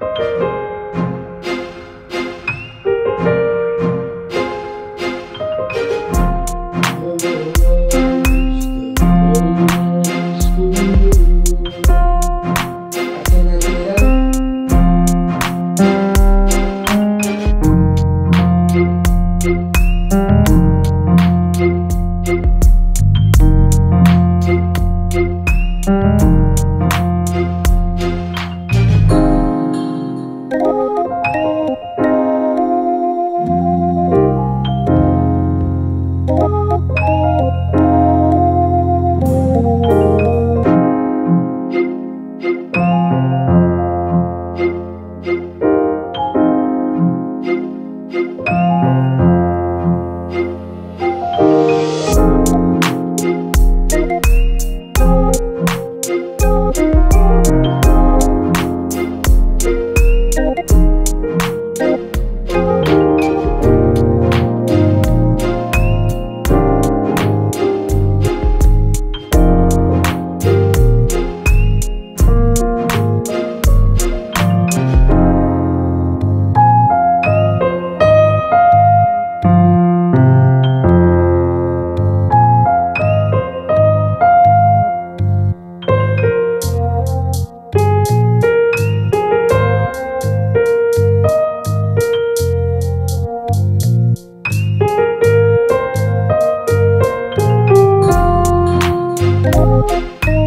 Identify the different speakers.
Speaker 1: Música Thank you.
Speaker 2: Thank you.